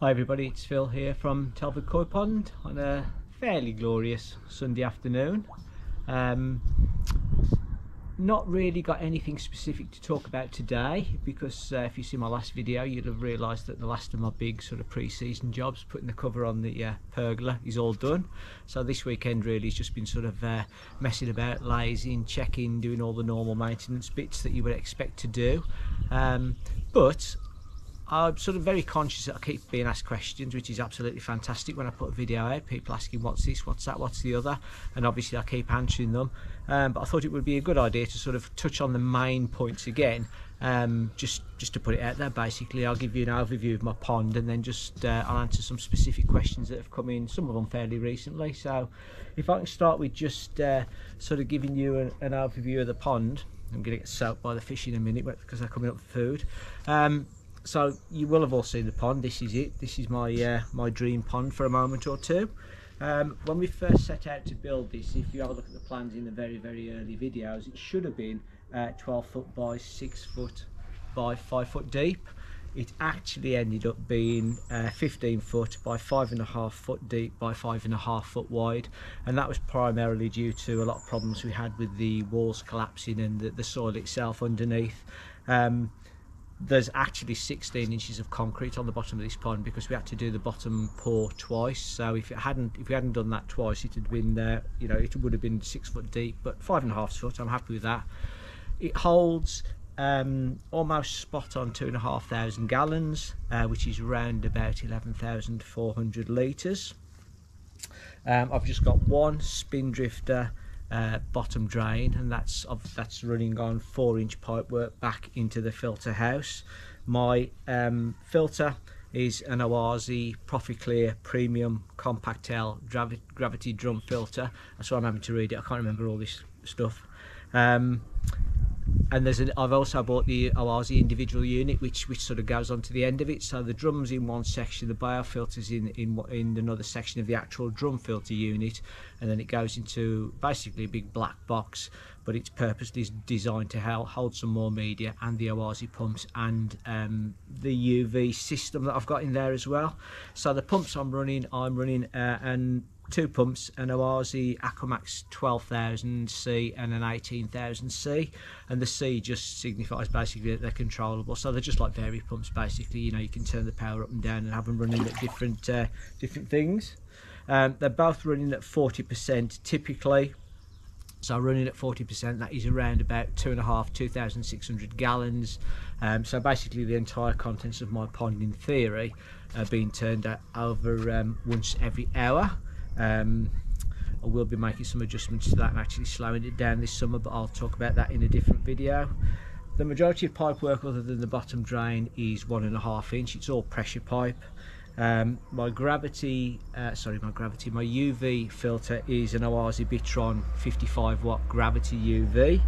Hi everybody, it's Phil here from Telford Koi Pond on a fairly glorious Sunday afternoon. Um, not really got anything specific to talk about today because uh, if you see my last video you'll have realised that the last of my big sort of pre-season jobs putting the cover on the uh, pergola is all done. So this weekend really has just been sort of uh, messing about lazing checking doing all the normal maintenance bits that you would expect to do. Um, but I'm sort of very conscious that I keep being asked questions, which is absolutely fantastic when I put a video out. People asking, what's this, what's that, what's the other? And obviously I keep answering them. Um, but I thought it would be a good idea to sort of touch on the main points again, um, just, just to put it out there basically. I'll give you an overview of my pond and then just uh, I'll answer some specific questions that have come in, some of them fairly recently. So if I can start with just uh, sort of giving you an, an overview of the pond. I'm going to get soaked by the fish in a minute because they're coming up for food. Um, so you will have all seen the pond. This is it. This is my uh, my dream pond for a moment or two. Um, when we first set out to build this if you have a look at the plans in the very very early videos it should have been uh, 12 foot by 6 foot by 5 foot deep. It actually ended up being uh, 15 foot by five and a half foot deep by five and a half foot wide. And that was primarily due to a lot of problems we had with the walls collapsing and the, the soil itself underneath. Um, there's actually 16 inches of concrete on the bottom of this pond because we had to do the bottom pour twice. So if it hadn't if we hadn't done that twice it had been there you know it would have been six foot deep but five and a half foot i'm happy with that. It holds um, almost spot on two and a half thousand gallons uh, which is around about 11,400 litres. Um, I've just got one Spindrifter uh, bottom drain and that's that's running on four inch pipe work back into the filter house. My um, filter is an Oase Proficlear Premium Compact L gravity drum filter. That's why I'm having to read it. I can't remember all this stuff. Um, and there's an I've also bought the Oase individual unit which which sort of goes onto the end of it. So the drums in one section the biofilters in in in another section of the actual drum filter unit. And then it goes into basically a big black box but it's purposely designed to help hold some more media and the Oase pumps and um, the UV system that I've got in there as well. So the pumps I'm running I'm running uh, and two pumps, an Oase Aquamax 12,000C and an 18,000C and the C just signifies basically that they're controllable. So they're just like vari pumps basically. You know you can turn the power up and down and have them running at different uh, different things. Um, they're both running at 40% typically. So running at 40% that is around about two and a half 2,600 gallons. Um, so basically the entire contents of my pond in theory are being turned over um, once every hour um, I will be making some adjustments to that and actually slowing it down this summer but I'll talk about that in a different video. The majority of pipe work other than the bottom drain is one and a half inch. It's all pressure pipe. Um, my gravity uh, sorry my gravity my UV filter is an Oase Bitron 55 watt gravity UV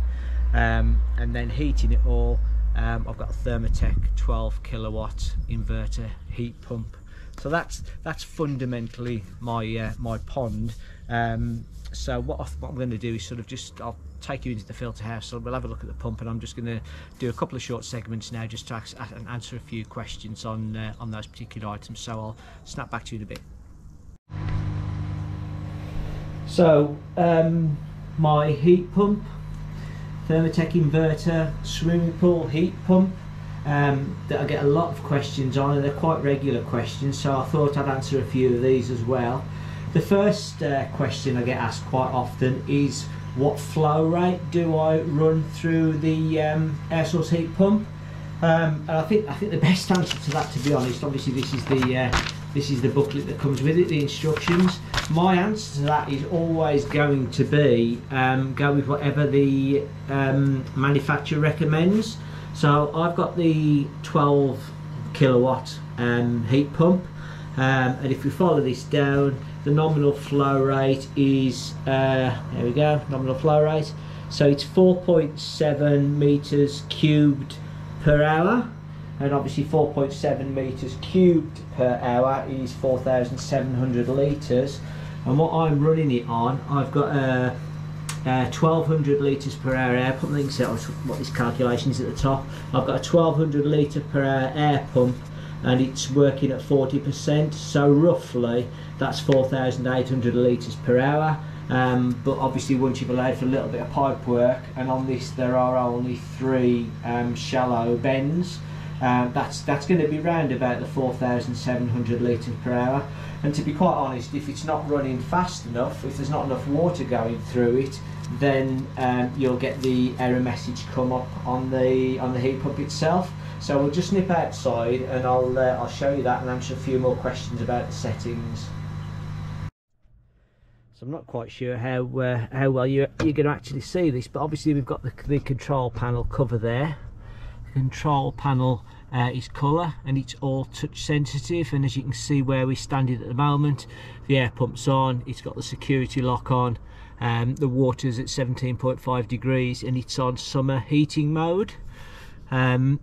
um, and then heating it all um, I've got a Thermotec 12 kilowatt inverter heat pump so that's that's fundamentally my uh, my pond. Um, so what, I, what I'm going to do is sort of just I'll take you into the filter house so we'll have a look at the pump and I'm just going to do a couple of short segments now just to and answer a few questions on uh, on those particular items. So I'll snap back to you in a bit. So um, my heat pump Thermotec inverter swimming pool heat pump um, that I get a lot of questions on and they're quite regular questions so I thought I'd answer a few of these as well. The first uh, question I get asked quite often is what flow rate do I run through the um, air source heat pump? Um, and I think I think the best answer to that, to be honest, obviously this is the uh, this is the booklet that comes with it, the instructions. My answer to that is always going to be um, go with whatever the um, manufacturer recommends. So I've got the 12 kilowatt um, heat pump um, and if we follow this down the nominal flow rate is uh, there we go nominal flow rate. So it's 4.7 meters cubed per hour and obviously 4.7 meters cubed per hour is 4,700 liters and what I'm running it on I've got a uh, 1200 litres per hour air pump. I think so what this calculation is at the top. I've got a 1200 litre per hour air pump and it's working at 40% so roughly that's 4,800 litres per hour um, but obviously once you've allowed for a little bit of pipe work and on this there are only three um, shallow bends um, that's that's going to be round about the 4,700 litres per hour. And to be quite honest if it's not running fast enough if there's not enough water going through it then um, you'll get the error message come up on the on the heat pump itself. So we'll just nip outside and I'll uh, I'll show you that and answer a few more questions about the settings. So I'm not quite sure how uh, how well you're, you're going to actually see this but obviously we've got the, the control panel cover there. the control panel uh, is colour and it's all touch sensitive. And as you can see where we're standing at the moment the air pump's on it's got the security lock on um, the water's at 17.5 degrees and it's on summer heating mode. Um,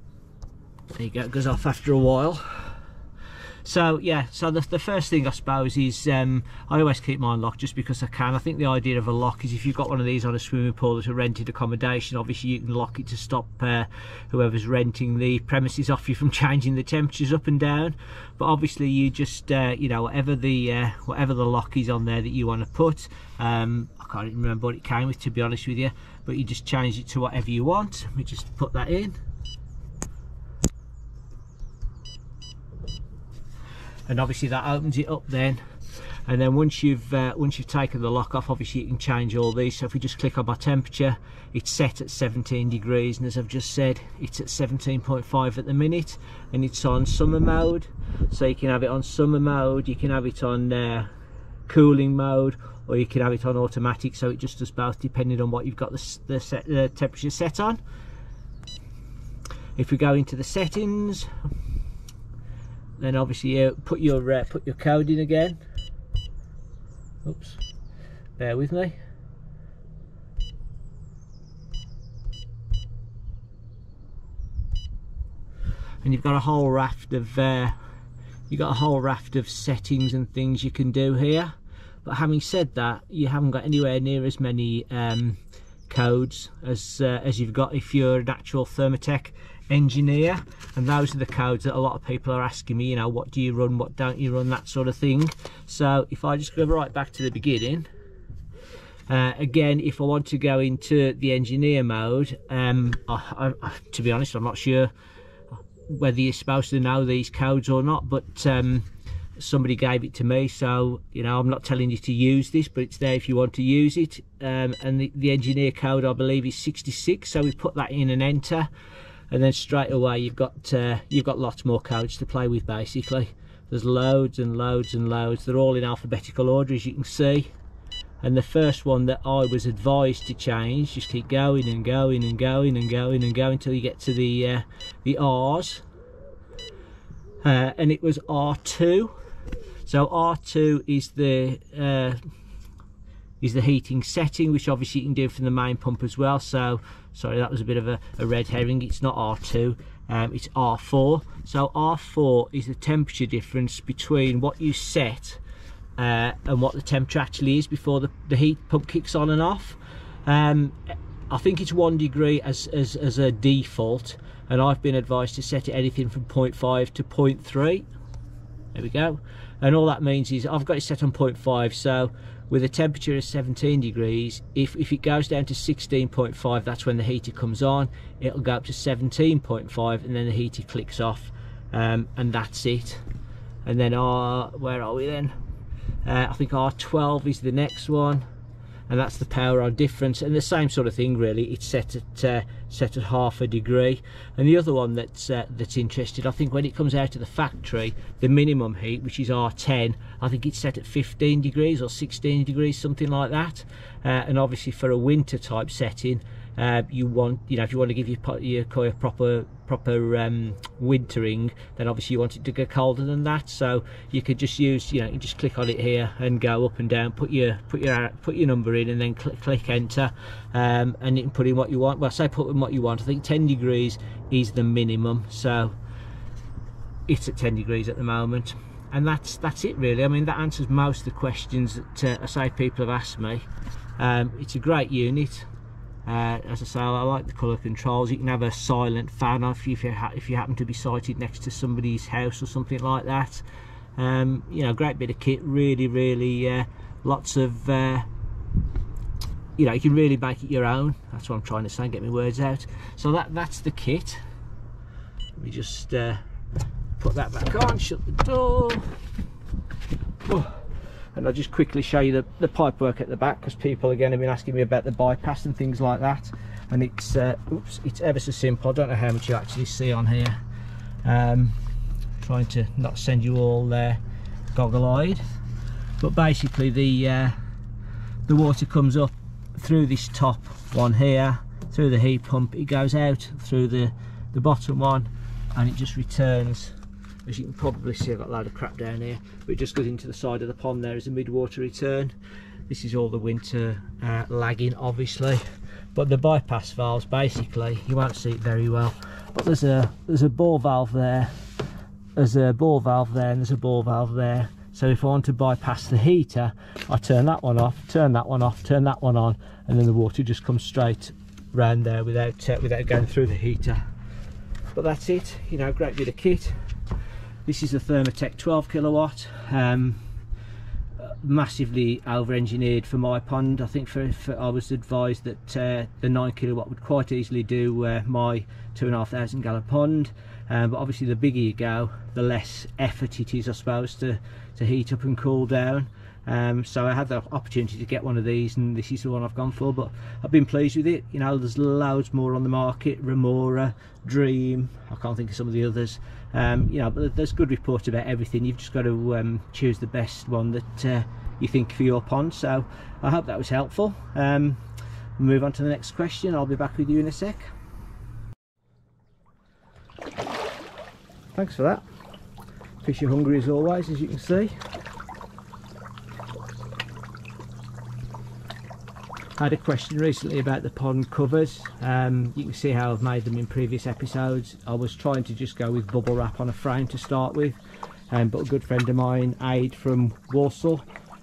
there you go it goes off after a while so yeah so the, the first thing i suppose is um, i always keep mine locked just because i can. I think the idea of a lock is if you've got one of these on a swimming pool that's a rented accommodation obviously you can lock it to stop uh, whoever's renting the premises off you from changing the temperatures up and down. But obviously you just uh, you know whatever the uh, whatever the lock is on there that you want to put um, i can't even remember what it came with to be honest with you but you just change it to whatever you want. We just put that in and obviously that opens it up then. And then once you've uh, once you've taken the lock off obviously you can change all these. So if we just click on my temperature it's set at 17 degrees and as I've just said it's at 17.5 at the minute and it's on summer mode. So you can have it on summer mode you can have it on uh, cooling mode or you can have it on automatic so it just does both depending on what you've got the, the, set, the temperature set on. If we go into the settings then obviously you put your uh, put your code in again. Oops. Bear with me. And you've got a whole raft of uh, you've got a whole raft of settings and things you can do here. But having said that you haven't got anywhere near as many um, codes as uh, as you've got if you're an actual Thermotec engineer and those are the codes that a lot of people are asking me you know what do you run what don't you run that sort of thing. So if I just go right back to the beginning uh, again if I want to go into the engineer mode um, I, I, to be honest I'm not sure whether you're supposed to know these codes or not but um, somebody gave it to me so you know I'm not telling you to use this but it's there if you want to use it. Um, and the, the engineer code I believe is 66 so we put that in and enter and then straight away you've got uh, you've got lots more codes to play with basically. There's loads and loads and loads. They're all in alphabetical order as you can see. And the first one that I was advised to change just keep going and going and going and going and going until you get to the uh, the R's. Uh, and it was R2 so R2 is the uh, is the heating setting which obviously you can do from the main pump as well. So sorry that was a bit of a, a red herring. It's not R2 um, it's R4 so R4 is the temperature difference between what you set uh, and what the temperature actually is before the, the heat pump kicks on and off. Um, I think it's one degree as, as, as a default and I've been advised to set it anything from 0.5 to 0.3 there we go. And all that means is I've got it set on 0.5 so with a temperature of 17 degrees. If, if it goes down to 16.5 that's when the heater comes on. It'll go up to 17.5 and then the heater clicks off. Um, and that's it. And then R where are we then? Uh, I think R12 is the next one. And that's the power on difference. And the same sort of thing really. It's set at uh, set at half a degree. And the other one that's uh, that's interested I think when it comes out of the factory the minimum heat which is R10 I think it's set at 15 degrees or 16 degrees something like that. Uh, and obviously for a winter type setting uh, you want you know if you want to give your your koi a proper proper um, wintering then obviously you want it to get colder than that. So you could just use you know you just click on it here and go up and down put your put your put your number in and then click, click enter um, and you can put in what you want. Well say put in what you want. I think 10 degrees is the minimum. So it's at 10 degrees at the moment. And that's that's it really. I mean that answers most of the questions that uh, I say people have asked me. Um, it's a great unit uh, as I say I like the colour controls. You can have a silent fan if you, if you happen to be sighted next to somebody's house or something like that. Um, you know great bit of kit really really uh, lots of uh, you know you can really make it your own. That's what I'm trying to say get my words out. So that that's the kit. Let me just uh, put that back on shut the door. Oh. And I'll just quickly show you the, the pipe work at the back because people again have been asking me about the bypass and things like that. And it's uh, oops it's ever so simple. I don't know how much you actually see on here. Um, trying to not send you all uh, goggle-eyed. But basically the uh, the water comes up through this top one here through the heat pump. It goes out through the the bottom one and it just returns as you can probably see I've got a load of crap down here but it just goes into the side of the pond there a mid-water return. This is all the winter uh, lagging obviously but the bypass valves basically you won't see it very well. But there's a there's a ball valve there there's a ball valve there and there's a ball valve there. So if I want to bypass the heater I turn that one off turn that one off turn that one on and then the water just comes straight round there without uh, without going through the heater. But that's it you know great bit of kit this is a Thermotec 12 kilowatt um, massively over engineered for my pond. I think for, for I was advised that uh, the 9 kilowatt would quite easily do uh, my two and a half thousand gallon pond. Um, but obviously the bigger you go the less effort it is I suppose to to heat up and cool down. Um, so I had the opportunity to get one of these and this is the one I've gone for but I've been pleased with it. You know there's loads more on the market Remora Dream I can't think of some of the others um, you know there's good reports about everything. You've just got to um, choose the best one that uh, you think for your pond. So I hope that was helpful. Um, move on to the next question. I'll be back with you in a sec. Thanks for that. Fish are hungry as always as you can see I had a question recently about the pond covers. Um, you can see how I've made them in previous episodes. I was trying to just go with bubble wrap on a frame to start with, um, but a good friend of mine, Aid from Warsaw,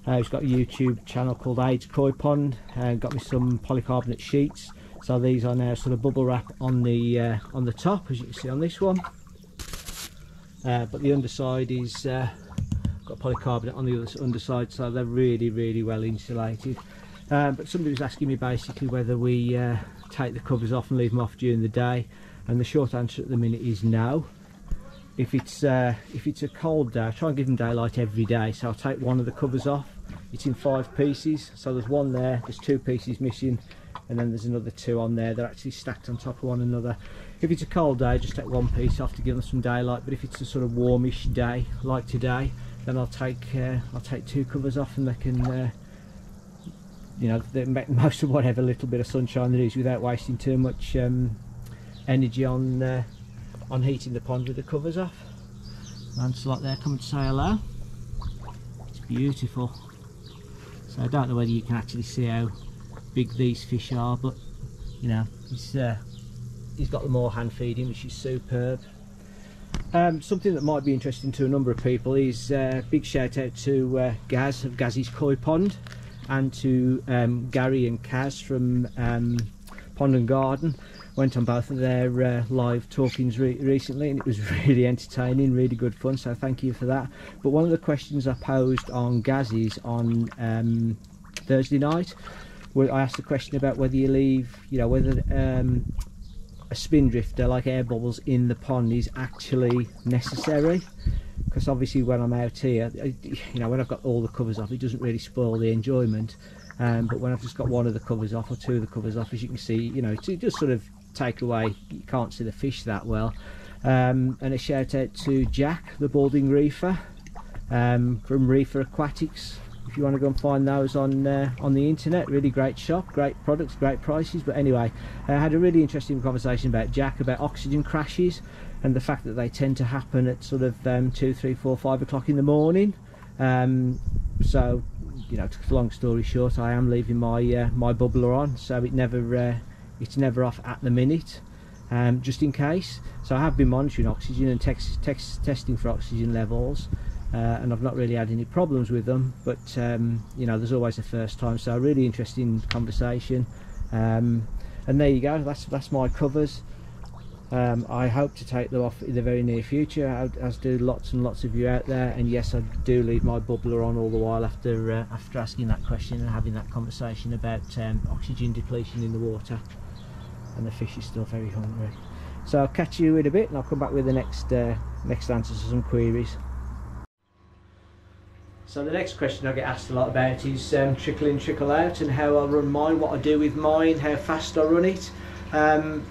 uh, he's got a YouTube channel called Aid's Koi Pond, and got me some polycarbonate sheets. So these are now sort of bubble wrap on the uh, on the top, as you can see on this one. Uh, but the underside is uh, got polycarbonate on the other underside, so they're really, really well insulated. Um, but somebody was asking me basically whether we uh, take the covers off and leave them off during the day and the short answer at the minute is no. If it's uh, if it's a cold day I try and give them daylight every day so I'll take one of the covers off. It's in five pieces so there's one there there's two pieces missing and then there's another two on there. They're actually stacked on top of one another. If it's a cold day just take one piece off to give them some daylight but if it's a sort of warmish day like today then I'll take uh, I'll take two covers off and they can uh, you know make most of whatever little bit of sunshine there is without wasting too much um, energy on uh, on heating the pond with the covers off. Lancelot there coming to say hello. It's beautiful. So I don't know whether you can actually see how big these fish are, but you know he's uh, he's got them more hand feeding, which is superb. Um, something that might be interesting to a number of people is uh, big shout out to uh, Gaz of Gaz's Koi Pond and to um, Gary and Kaz from um, Pond and Garden. Went on both of their uh, live talkings re recently and it was really entertaining, really good fun, so thank you for that. But one of the questions I posed on Gaz's on um, Thursday night, where I asked a question about whether you leave, you know, whether um, a spin drifter like air bubbles in the pond is actually necessary because obviously when I'm out here you know when I've got all the covers off it doesn't really spoil the enjoyment. Um, but when I've just got one of the covers off or two of the covers off as you can see you know it just sort of take away you can't see the fish that well. Um, and a shout out to Jack the balding reefer um, from Reefer Aquatics if you want to go and find those on uh, on the internet really great shop great products great prices but anyway I had a really interesting conversation about Jack about oxygen crashes and the fact that they tend to happen at sort of um, two, three, four, five o'clock in the morning. Um, so, you know, long story short, I am leaving my uh, my bubbler on, so it never uh, it's never off at the minute, um, just in case. So I have been monitoring oxygen and text, testing for oxygen levels. Uh, and I've not really had any problems with them but um, you know there's always a first time so really interesting conversation. Um, and there you go that's that's my covers. Um, I hope to take them off in the very near future as do lots and lots of you out there. And yes I do leave my bubbler on all the while after uh, after asking that question and having that conversation about um, oxygen depletion in the water and the fish is still very hungry. So I'll catch you in a bit and I'll come back with the next uh, next answer to some queries so the next question I get asked a lot about is um, trickle in, trickle out and how I run mine, what I do with mine, how fast I run it. Um,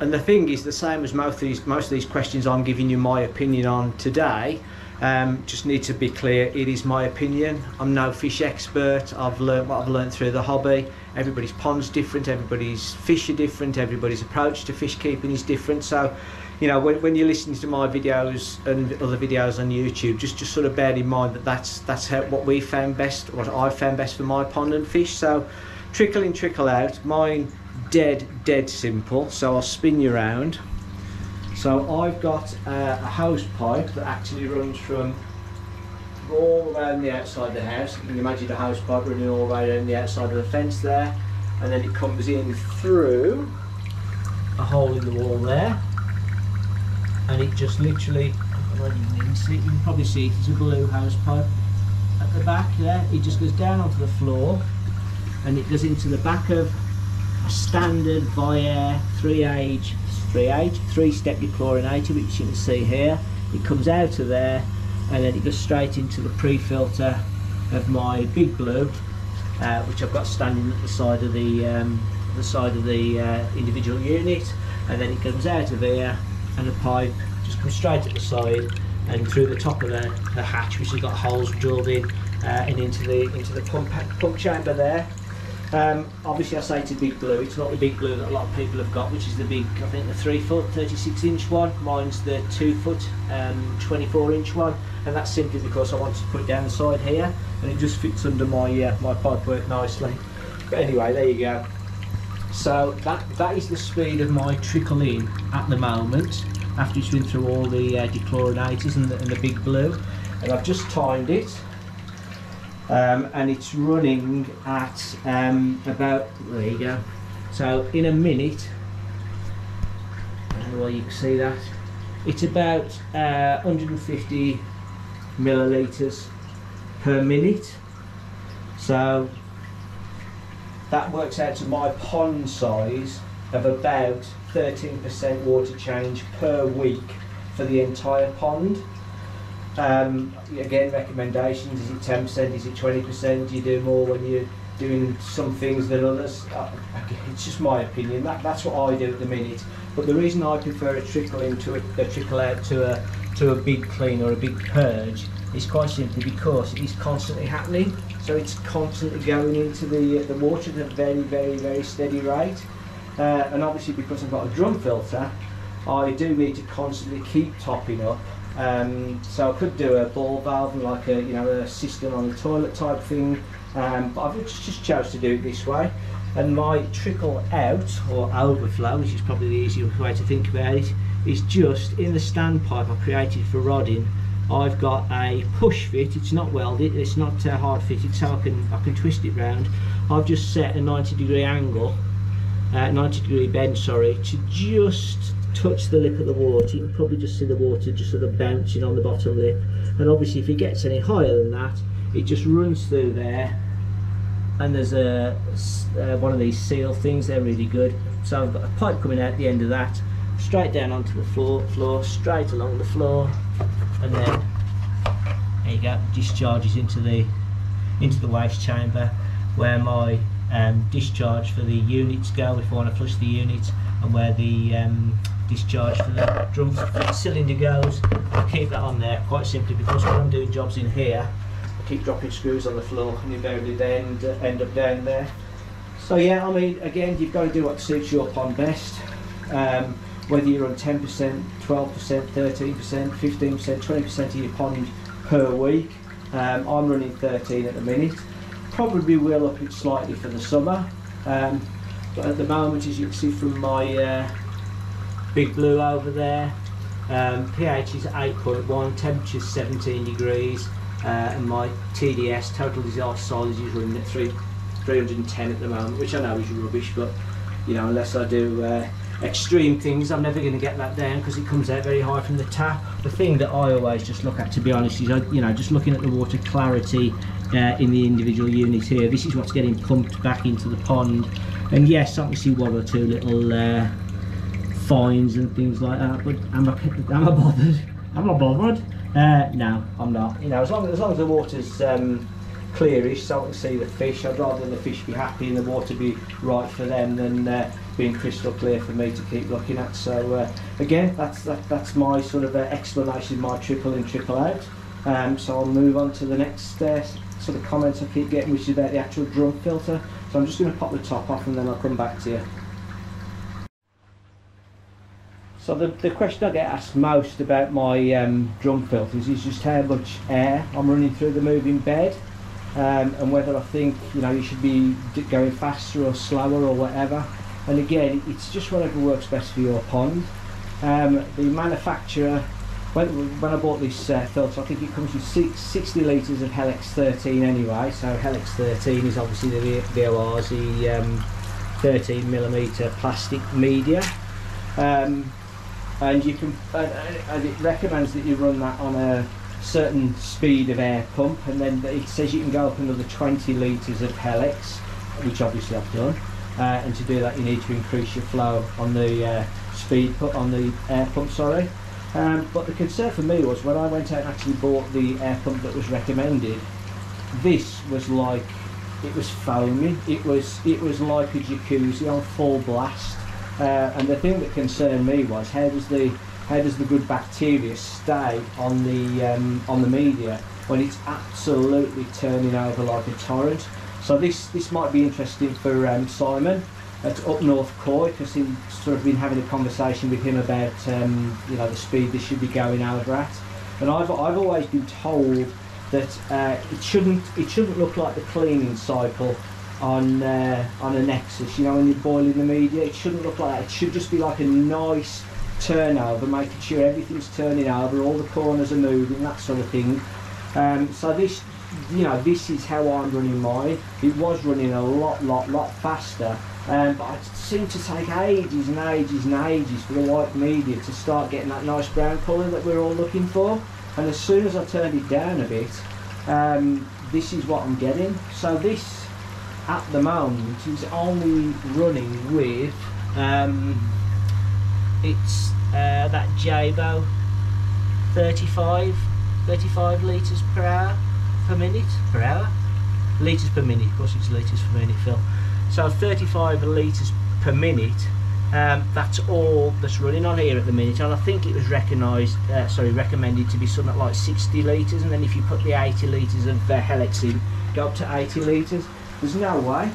and the thing is the same as most of these, most of these questions I'm giving you my opinion on today. Um, just need to be clear, it is my opinion. I'm no fish expert. I've learned what I've learned through the hobby. Everybody's pond's different, everybody's fish are different, everybody's approach to fish keeping is different. So you know when, when you're listening to my videos and other videos on YouTube just just sort of bear in mind that that's that's how, what we found best what I found best for my pond and fish. So trickle in trickle out. Mine dead dead simple. So I'll spin you around so I've got uh, a hose pipe that actually runs from all around the outside of the house. You can imagine a hose pipe running all around the outside of the fence there. And then it comes in through a hole in the wall there and it just literally you can see you can probably see it's a blue hose pipe. At the back there it just goes down onto the floor and it goes into the back of a standard Viair 3H 3H 3 step dechlorinator which you can see here. It comes out of there and then it goes straight into the pre-filter of my big blue uh, which I've got standing at the side of the um, the side of the uh, individual unit. And then it comes out of here and a pipe just comes straight at the side and through the top of the, the hatch which has got holes drilled in uh, and into the into the pump pump chamber there. Um, obviously I say it's a big blue, it's not the big blue that a lot of people have got which is the big, I think the 3 foot 36 inch one, mine's the 2 foot um, 24 inch one and that's simply because I wanted to put it down the side here and it just fits under my uh, my pipe work nicely. But anyway there you go. So that, that is the speed of my trickle in at the moment after it's been through all the uh, dechlorinators and the, and the big blue. And I've just timed it um, and it's running at um, about there you go. So in a minute I don't know why you can see that. It's about uh, 150 milliliters per minute. So that works out to my pond size of about 13% water change per week for the entire pond. Um, again, recommendations, is it 10%, is it 20%, do you do more when you're doing some things than others? Uh, it's just my opinion, that, that's what I do at the minute. But the reason I prefer a trickle into a, a trickle out to a, to a big clean or a big purge is quite simply because it is constantly happening. So it's constantly going into the, the water at a very, very, very steady rate. Uh, and obviously because I've got a drum filter, I do need to constantly keep topping up. Um, so I could do a ball valve and like a you know a system on the toilet type thing, um, but I've just chose to do it this way. And my trickle out or overflow, which is probably the easier way to think about it, is just in the standpipe I created for rodding. I've got a push fit. It's not welded. It's not uh, hard fitted, so I can I can twist it round. I've just set a 90 degree angle uh, 90 degree bend sorry to just touch the lip of the water you can probably just see the water just sort of bouncing on the bottom lip and obviously if it gets any higher than that it just runs through there and there's a uh, one of these seal things they're really good so I've got a pipe coming out the end of that straight down onto the floor floor straight along the floor and then there you go discharges into the into the waste chamber where my um, discharge for the units go if I want to flush the units and where the um, discharge for the drum cylinder goes. I keep that on there quite simply because when I'm doing jobs in here I keep dropping screws on the floor and invariably they end, end up down there. So yeah I mean again you've got to do what suits your pond best. Um, whether you're on 10%, 12%, 13%, 15%, 20% of your pond per week. Um, I'm running 13 at the minute. Probably will up it slightly for the summer. Um, but at the moment as you can see from my uh, big blue over there um, pH is 8.1 temperature is 17 degrees uh, and my TDS total dissolved solids is running at 3, 310 at the moment which I know is rubbish but you know, unless I do uh, extreme things, I'm never going to get that down because it comes out very high from the tap. The thing that I always just look at, to be honest, is, uh, you know, just looking at the water clarity uh, in the individual unit here. This is what's getting pumped back into the pond. And yes, I can see one or two little uh, fines and things like that, but am I, am I bothered? Am I bothered? Uh, no, I'm not. You know, as long as, as, long as the water's um, clearish so I can see the fish, I'd rather the fish be happy and the water be right for them than being crystal clear for me to keep looking at. So uh, again, that's that, that's my sort of uh, explanation, my triple in, triple out. Um, so I'll move on to the next uh, sort of comments I keep getting, which is about the actual drum filter. So I'm just going to pop the top off and then I'll come back to you. So the, the question I get asked most about my um, drum filters is just how much air I'm running through the moving bed um, and whether I think you know you should be going faster or slower or whatever. And again, it's just whatever works best for your pond. Um, the manufacturer, when, when I bought this uh, filter, I think it comes with six, 60 litres of Hel-X 13 anyway. So Hel-X 13 is obviously the VOR's the um, 13 millimeter plastic media. Um, and you can and, and it recommends that you run that on a certain speed of air pump and then it says you can go up another 20 litres of Hel-X which obviously I've done uh, and to do that you need to increase your flow on the uh, speed put on the air pump sorry. Um, but the concern for me was when I went out and actually bought the air pump that was recommended this was like it was foaming. It was it was like a jacuzzi on full blast. Uh, and the thing that concerned me was how does the how does the good bacteria stay on the um, on the media when it's absolutely turning over like a torrent? So this this might be interesting for um, Simon at Up North Koi because he's sort of been having a conversation with him about um, you know the speed this should be going over at, and I've I've always been told that uh, it shouldn't it shouldn't look like the cleaning cycle on uh, on a Nexus. You know, when you're boiling the media, it shouldn't look like that. It should just be like a nice turnover, making sure everything's turning over, all the corners are moving, that sort of thing. Um, so this, you know, this is how I'm running mine. It was running a lot, lot, lot faster. Um, but it seemed to take ages and ages and ages for the white media to start getting that nice brown colour that we're all looking for. And as soon as I turned it down a bit, um, this is what I'm getting. So this at the moment is only running with um, it's uh, that Jabo 35 35 litres per hour per minute per hour. Litres per minute of course it's litres per minute Phil. So 35 litres per minute um, that's all that's running on here at the minute. And I think it was recognised uh, sorry recommended to be something like 60 litres and then if you put the 80 litres of uh, Hel-X in go up to 80 litres there's no way.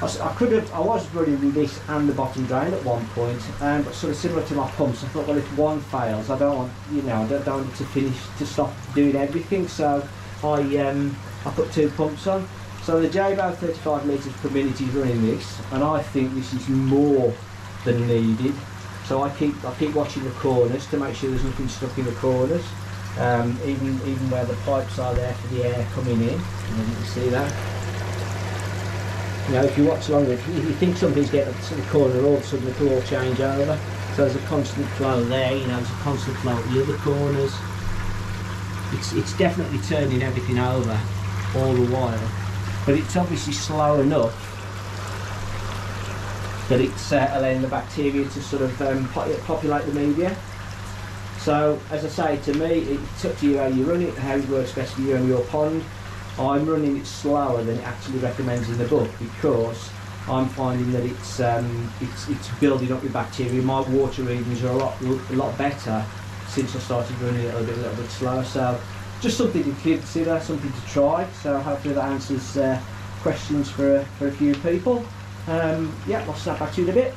I, could have, I was running with this and the bottom drain at one point, um, but sort of similar to my pumps, I thought, well, if one fails, I don't want, you know, I don't, don't want to finish, to stop doing everything, so I, um, I put two pumps on. So the Jabo 35 litres per minute is running this, and I think this is more than needed. So I keep, I keep watching the corners to make sure there's nothing stuck in the corners. Um, even, even where the pipes are there for the air coming in, you can see that. You know, if you watch longer, if you think something's getting to the corner, all of a sudden it all change over. So there's a constant flow there, you know, there's a constant flow at the other corners. It's, it's definitely turning everything over all the while, but it's obviously slow enough that it's uh, allowing the bacteria to sort of um, populate the media. So, as I say, to me, it's up to you how you run it, how it works best for you and your pond. I'm running it slower than it actually recommends in the book because I'm finding that it's um, it's, it's building up your bacteria. My water readings are a lot a lot better since I started running it a little bit, a little bit slower. So just something to consider, something to try. So hopefully that answers uh, questions for for a few people. Um, yeah, I'll snap back to you in a bit.